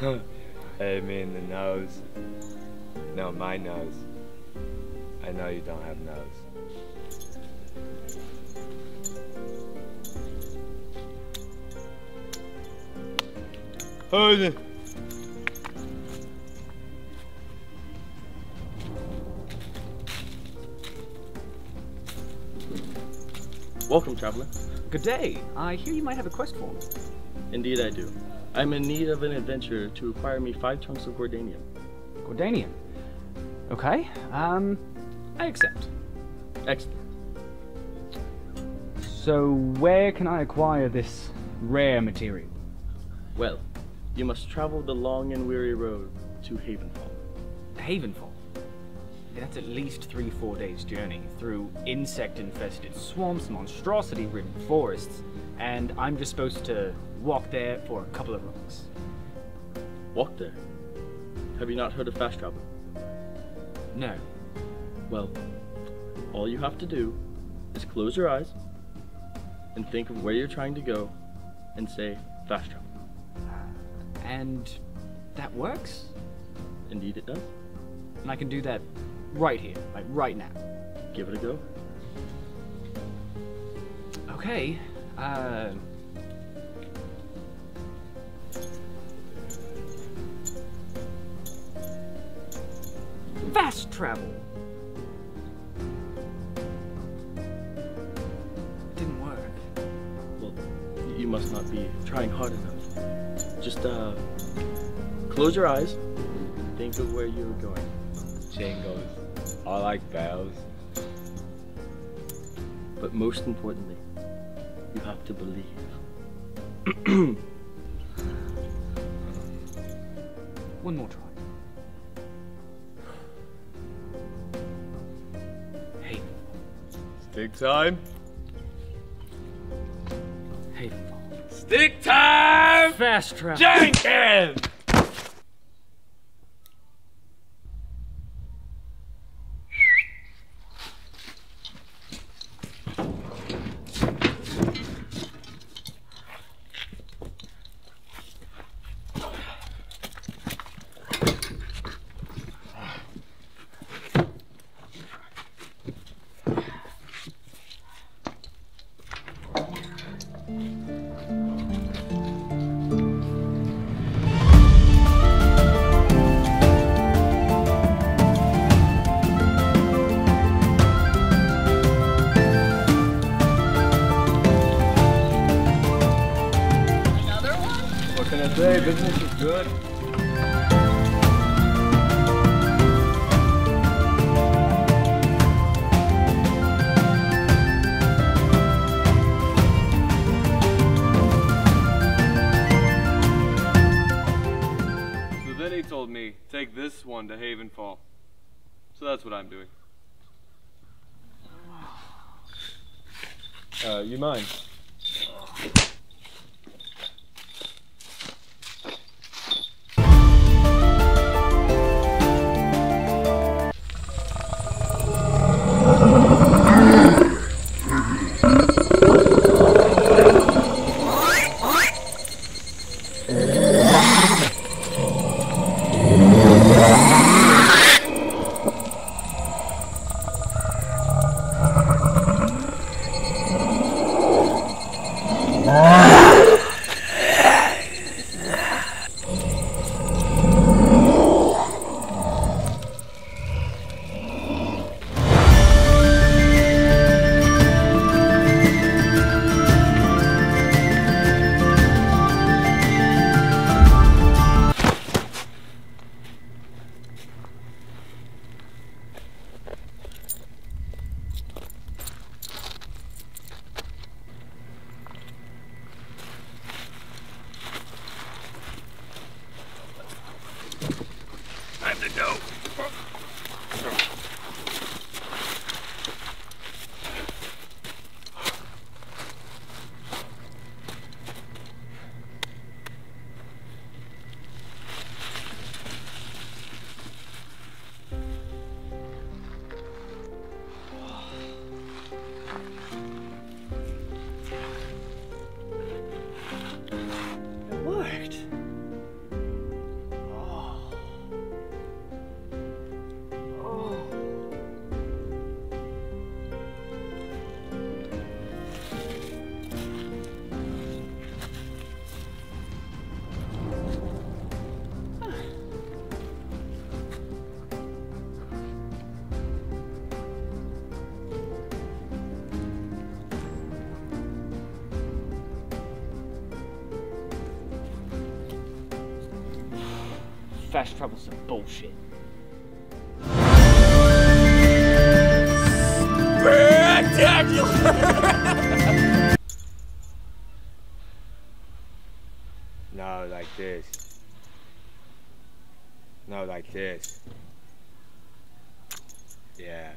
hey, me in the nose. No, my nose. I know you don't have nose. Hold it. Welcome, traveler. Good day. I hear you might have a quest for me. Indeed, I do. I'm in need of an adventure to acquire me five chunks of Gordanium. Gordanian. Okay. Um, I accept. Excellent. So, where can I acquire this rare material? Well, you must travel the long and weary road to Havenfall. Havenfall. That's at least three, four days' journey through insect-infested swamps, monstrosity-ridden forests, and I'm just supposed to walk there for a couple of rocks. Walk there. Have you not heard of fast travel? No. Well, all you have to do is close your eyes and think of where you're trying to go and say fast travel. And that works? Indeed, it does. And I can do that right here, like right now. Give it a go. Okay. Uh. Fast travel. Didn't work. Well, you must not be trying hard enough. Just, uh, close your eyes. Think of where you're going. Jingles. I like bells. But most importantly, you have to believe. One more try. Stick time. Havenfall. Stick time! Fast travel. Jenkins! What say? Business is good. So then he told me, take this one to Havenfall. So that's what I'm doing. Uh, you mind? Fast travel's some bullshit. No, like this. No, like this. Yeah.